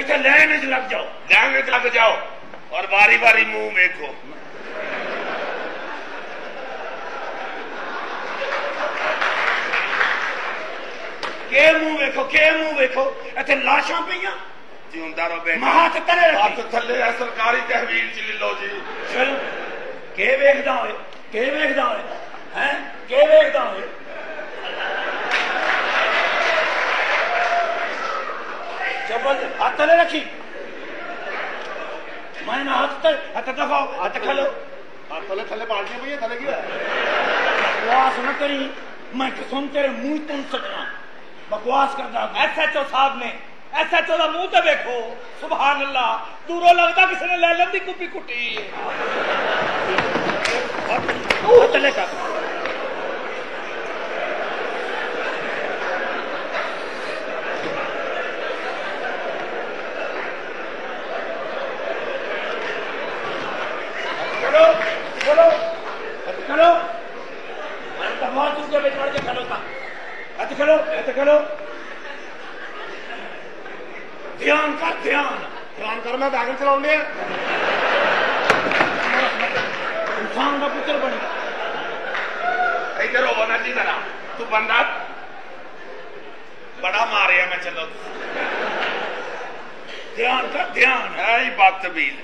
ਇੱਥੇ ਲਾਈਨ 'ਚ ਲੱਗ ਜਾਓ लाइन में लग जाओ और बारी बारी मुंह देखो ਕੇ ਮੂੰਹ ਵੇਖੋ ਕੇ ਮੂੰਹ ਵੇਖੋ ਇੱਥੇ ਲਾਸ਼ਾਂ ਪਈਆਂ जिंदा रहो बेटा ਮੈਂ ਹੱਥ ਤਲੇ ਰੱਖੀ हथ थले है सरकारी तहवील च ले लो जी ਚਲੋ ਕੇ ਵੇਖਦਾ ਹੋਏ ਕੇ ਵੇਖਦਾ ਹੋਏ ਹੈ ਕੇ ਵੇਖਦਾ ਹੋਏ चप्पल हाथ तले रखी। मैं ना हाथ तल हाथ दफाओ हाथ खा लो हाथ तले थले पार्टी भैया तले गिरा बकवास न करी मैं तो कसम तेरे मुँह तुम सकना बकवास कर दा एस एच ओ साहब ने एस एच ओ का मुँह तो देखो सुबह अल्लाह दूरों लगता किसी ने ले ली कुपी कुटी तले का करो। ध्यान कर ध्यान। ध्यान कर मैं बैगन चला इंसान का पुत्र बने। इधर होना जी जरा। तू बंदा? बड़ा मारे है मैं चलो। ध्यान कर ध्यान। है बदतमीज।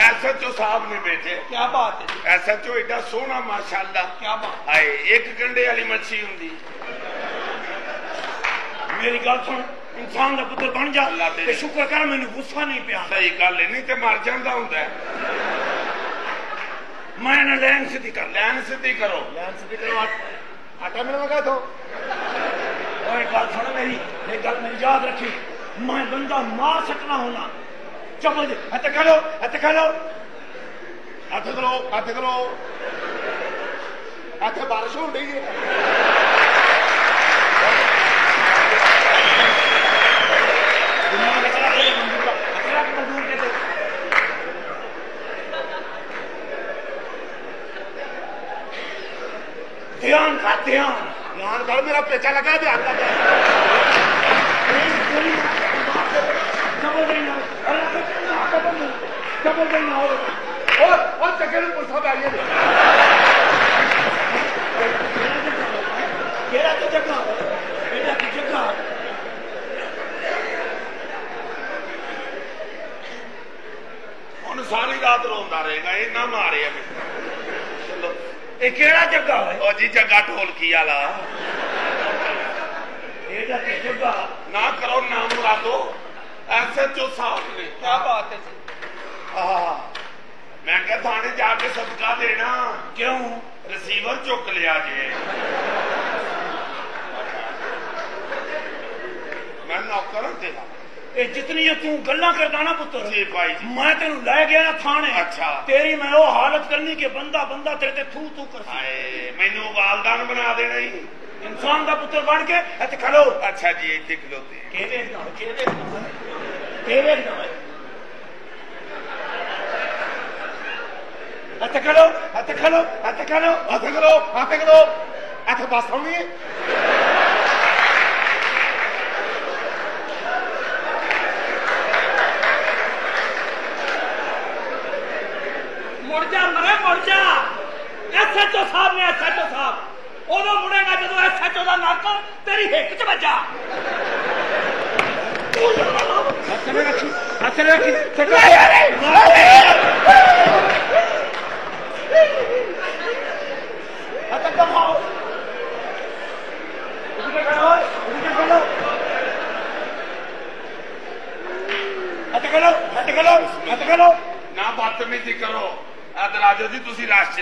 एसएचओ साहब ने बेचे क्या बात है? एसएचओ एडा सोना माशाला क्या बात है? एक गंडे वाली मच्छी होंगी मेरी गल सुन इंसान का पुत्र बन जा अल्लाह तेरे- ते शुक्र कर मैंने गुस्सा नहीं पिया सही गल है नहीं ते मर जांदा हुंदा है मैं ना लैंग सीधी कर ले लैन सीधी करो ਲੈਨ ਸਿੱਧੀ ਕਰੋ ਆਟ- ਆਟਾ ਮਿਲ ਮਗਾ ਦੋ और एक गल सुन मेरी एक गल मेरी याद रखी मैं बंदा मार सकना होना चलो जी हथ करो हथ करो ਹੱਥ ਕਰੋ ਹੱਥ ਕਰੋ ਇੱਥੇ ਬਾਰਿਸ਼ ਹੋਣ ਡਈ ਹੈ ਧਿਆਨ ਕਰ ਮੇਰਾ ਪੇਚਾ ਲੱਗਾ ਧਿਆਨ ਕਰ डबल नहीं ना डबल नहीं ना ਓਏ ਓਏ ਚੱਕੇ ਨੂੰ ਪੁਲਿਸਾਂ ਪੈ ਗਈਆਂ ਨੇ केड़ा तो जगह बेटा की जगह ਹੁਣ ਸਾਰੀ ਰਾਤ ਰੋਂਦਾ ਰਹੇਗਾ ਇਹ ਨਾ ਮਾਰਿਆ ਮੈਨੂੰ ਚਲੋ ये केड़ा जगह है ਉਹ ਜੀ ਜੱਗਾ ਢੋਲਕੀ ਵਾਲਾ बेटा की जगह ਨਾ ਕਰੋ ਨਾਮ ਮੁਰਾਦੋ ਐਸਐਚਓ ਸਾਹਿਬ ਨੇ ਕੀ ਬਾਤ ਹੈ ਜੀ। ਆਹ। ਮੈਂ ਕਿਹਾ ਥਾਣੇ ਜਾ ਕੇ ਸਦਕਾ ਦੇਣਾ। ਕਿਉਂ? ਰਿਸੀਵਰ ਚੁੱਕ ਲਿਆ ਜੇ। ਮੈਂ ਨੌਕਰ ਤੇਰਾ। ਇਹ ਜਿਤਨੀਆਂ ਤੂੰ ਗੱਲਾਂ ਕਰਦਾ ਨਾ ਪੁੱਤਰ ਜੀ ਭਾਈ ਜੀ। ਮੈਂ ਤੈਨੂੰ ਲੈ ਗਿਆ ਨਾ ਥਾਣੇ। ਅੱਛਾ। ਤੇਰੀ ਮੈਂ ਉਹ ਹਾਲਤ ਕਰਨੀ ਕਿ ਬੰਦਾ ਬੰਦਾ ਤੇਰੇ ਤੇ ਥੂ ਥੂ ਕਰ ਹਾਏ ਮੈਨੂੰ ਵਾਲਦਾਨ ਬਣਾ ਦੇਣਾ ਹੀ ਇਨਸਾਨ ਦਾ ਪੁੱਤਰ ਬਣ ਕੇ ਇੱਥੇ ਖਲੋ ਅੱਛਾ ਜੀ ਇੱਥੇ ਖਲੋਤੇ ਕੀ ਵੇਖਦਾ ਹੋ ਕੀ ਵੇਖਦਾ ਕੀ ਵੇਖਦਾ ਇੱਥੇ ਖਲੋ ਇੱਥੇ ਖਲੋ ਇੱਥੇ ਖਲੋ ਇੱਥੇ ਖਲੋ ਇੱਥੇ ਖਲੋ ਇੱਥੇ ਬਸ ਹੋਣੀ ਹੈ ਮੁੜ ਜਾ ਮਰੇ ਮੁੜ ਜਾ। ਐਸਐਚਓ ਸਾਹਿਬ ਨੇ ਐਸਐਚਓ ਸਾਹਿਬ। ਉਦੋਂ ਮੁੜੇਗਾ ਜਦੋਂ ਐਸਐਚਓ ਦਾ ਨੱਕ ਤੇਰੀ ਹਿੱਕ 'ਚ ਵੱਜਾ हथ में रखी हथ में रखी चलो हथ दबाओ उठ के खड़ो उठ के खड़ो हथ खड़ो हथ खड़ो हथ खड़ो ਨਾ ਬਦਤਮੀਜ਼ੀ ਕਰੋ ਆ ਦਰਾਜੋ ਜੀ ਤੁਸੀਂ ਰਸ਼ 'ਚ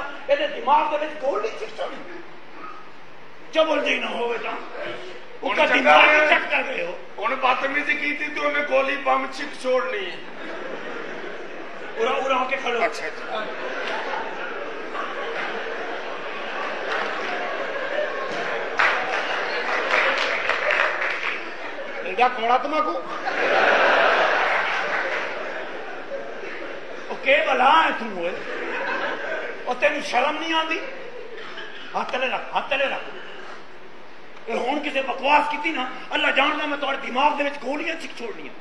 ਨਾ ਇਹਦੇ ਦਿਮਾਗ ਦੇ ਵਿੱਚ ਗੋਲ ਨਹੀਂ ਚਿਕਚੋਣੀ ਚਬਲ ਜੀ ਨਾ ਹੋਵੇ ਤਾਂ ਹੁਣ ਉਹਦਾ ਚੰਗਾ ਦਿਮਾਗ ਹੈ। ਹੀ ਚੱਕ ਕਰ ਗਏ ਹੋ ਹੁਣ ਬਦਤਮੀਜ਼ੀ ਕੀਤੀ ਤੇ ਉਹਨੇ ਗੋਲੀ ਬੰਬ ਛਿਕ ਛੋੜਨੀ ਹੈ ਉਰਾ ਉਰਾ ਹੋ ਕੇ ਖੜੋ ਅੱਛਾ ਅੱਛਾ एडा कौड़ा तमाकू ਉਹ ਕੇ ਬਲਾ ਹੈ ਤੂੰ ਓਏ और तेन शर्म नहीं आती हाथ ले रख हाथ ले रख। हूँ किसी बकवास की ना अल्लाह जानता मैं थोड़े दिमाग के गोलियाँ छिक छोड़नियाँ।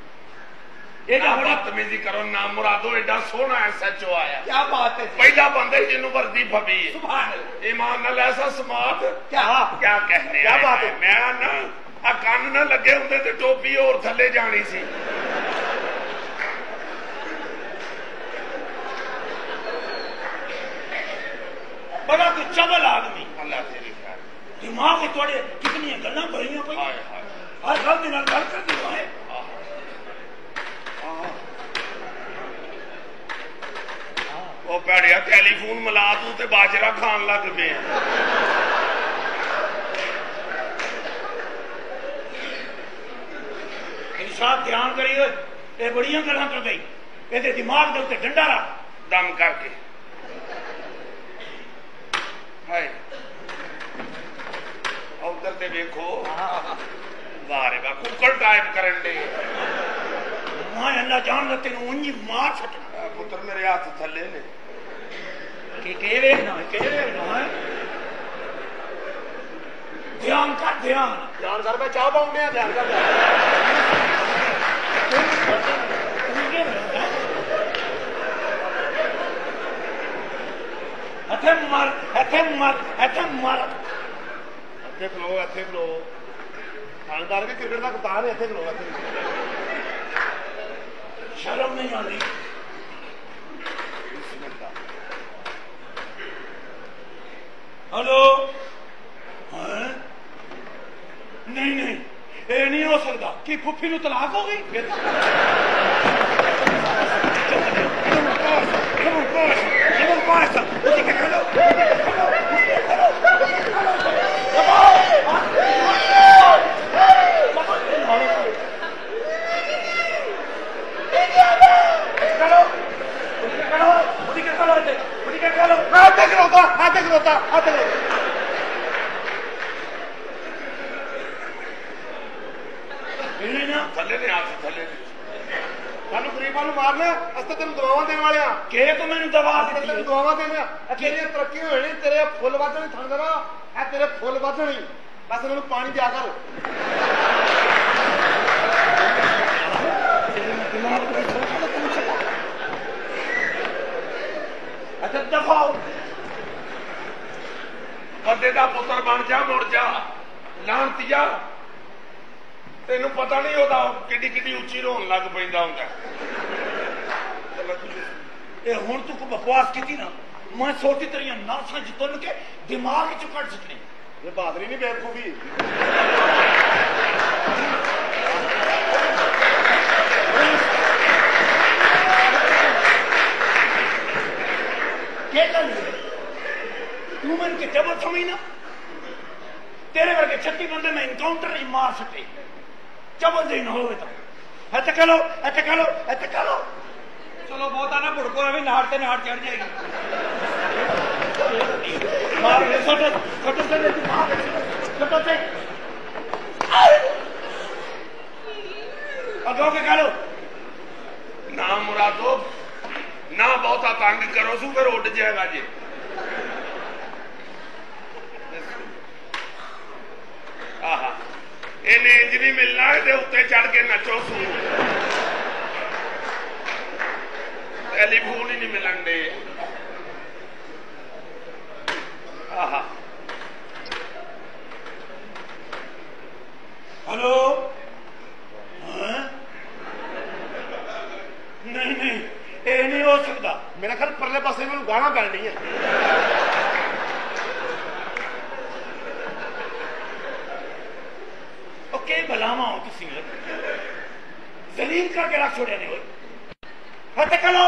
मैं ना कन लगे होंगे टोपी और थले जानी सी। ਬੜਾ ਤੂੰ ਚਬਲ ਆਦਮੀ ਅੱਲਾ ਤੇਰੀ ਖੈਰ ਦਿਮਾਗ ਤੁਹਾਡੇ ਕਿਤਨੀਆਂ ਗੱਲਾਂ ਭਰੀਆਂ ਪਈਆਂ ਹਾਏ ਹਾਏ ਹਰ ਗੱਲ ਦੇ ਨਾਲ ਗੱਲ ਕਰਦੀ ਹੈ ਉਹ ਭੈੜਿਆ ਟੈਲੀਫੋਨ ਮਿਲਾ ਤੂੰ ਤੇ ਬਾਜਰਾ ਖਾਣ ਲੱਗ ਪਿਆ ਇਨਸਾਫ ਧਿਆਨ ਕਰੀ ਓਏ ਇਹ ਬੜੀਆਂ ਗੱਲਾਂ ਕਰ ਗਈ ਇਹਦੇ ਦਿਮਾਗ ਦੇ ਉੱਤੇ ਡੰਡਾ ਰੱਖ ਦਮ ਕਰਕੇ उधर ते देखो। वारे वाह कुकर टाइप करन जान दा तेनु उंजी मार सटना पुत्र मेरे हाथ थले ले के ध्यान कर, ध्यान। ध्यान कर, मैं चाह पाऊँगा ध्यान कर। ਮਾਰ ਹੱਥੇ ਮਾਰ ਹੱਥੇ ਮਾਰ ਇੱਥੇ ਖਲੋ ਇੱਥੇ ਖਲੋ ਥਾਣੇਦਾਰ ਵੀ ਕ੍ਰਿਕਟ ਦਾ ਕਪਤਾਨ ਹੈ ਇੱਥੇ ਖਲੋ ਇੱਥੇ ਸ਼ਰਮ ਨਹੀਂ ਆਉਂਦੀ ਹਲੋ ਹਾਂ ਨਹੀਂ ਨਹੀਂ ਇਹ ਨਹੀਂ ਹੋ ਸਕਦਾ ਕਿ ਫੁੱਫੀ ਨੂੰ ਤਲਾਕ ਹੋ ਗਈ ਫਿਰ Come on, boys. Come on, boys. ਥੱਲੇ ਨੇ ਹੱਥ ਥੱਲੇ ਨੇ ਸਾਨੂੰ ਗਰੀਬਾਂ ਨੂੰ ਮਾਰਨਾ ਅਸੀਂ ਤੈਨੂੰ ਦੁਆਵਾਂ ਦੇਣ ਵਾਲੇ ਆ ਕੇ ਤੂੰ ਮੈਨੂੰ ਦਵਾ ਅਸੀਂ ਤੈਨੂੰ ਦਿੱਤੀ ਦੁਆਵਾਂ ਦੇਣੇ ਆ ਇਹ ਤੇਰੀਆਂ ਤਰੱਕੀ ਹੋਣੀ ਤੇਰੇ ਫੁੱਲ ਵਧਣੇ ਥਾਣੇਦਾਰਾ ਇਹ ਤੇਰੇ ਫੁੱਲ ਵਧਣੀ ਬਸ ਇਹਨਾਂ ਨੂੰ ਪਾਣੀ ਦਿਆ ਕਰ ਅੱਛਾ ਦਫਾਓ ਬੰਦੇ ਦਾ ਪੁੱਤਰ ਬਣ ਜਾ ਮੁੜ ਜਾ ਲਾਂਤੀਆ ਤੈਨੂੰ ਪਤਾ ਨਹੀਂ ਉਹਦਾ ਕਿੱਡੀ ਕਿੱਡੀ ਉੱਚੀ ਰੋਣ ਲੱਗ ਪੈਂਦਾ ਹੁੰਦਾ। ਇਹ ਹੁਣ ਤੂੰ ਕੋ ਬਕਵਾਸ ਕੀਤੀ ਨਾ ਮੈਂ ਸੋਚੀ ਤੇਰੀਆਂ ਨਾਸਾਂ ਜਿੱਤਨ ਕੇ ਦਿਮਾਗ ਚੋਂ ਕੱਢ ਸਕਣੀ ਇਹ ਬਹਾਦਰੀ ਨਹੀਂ ਬੇਵਕੂਫੀ। ਕੀ ਗੱਲ ਤੂੰ ਮੈਨੂੰ ਕਿ ਜਬਰ ਸਮਝਣਾ ਤੇਰੇ ਵਰਗੇ 36 ਬੰਦੇ ਮੈਂ ਇਨਕਾਊਂਟਰ ਹੀ ਮਾਰ ਸਕੇ। चबोदिन होवे तो ऐसे करो ऐसे करो ऐसे करो। चलो, बहुत आना बुड़को अभी नहाड़ते, नहाड़ चढ़ जाएगी। छोटे छोटे से छोटे से। अगो के ना मुरादो, ना बहुत तंग करो सू फिर उड़ जाएगा जी। ਇਹਨੇ ਇੰਜ ਨਹੀਂ ਮਿਲਣਾ ਇਹਦੇ ਉੱਤੇ ਚੜ ਕੇ ਨੱਚੋ ਸੂ ਟੈਲੀਫੋਨ ਹੀ ਨਹੀਂ ਮਿਲਣ ਆਹਾ। ਹਲੋ? ਨਹੀਂ ਨਹੀਂ, ਇਹ ਨਹੀਂ ਹੋ ਸਕਦਾ। ਮੇਰਾ ਖਿਆਲ ਪਰਲੇ ਪਾਸੇ ਮੈਨੂੰ ਗਾਣਾ ਪੈਣੀ ਹੈ हो ने जलील करके रख छोड़े नहीं होए। हते कलो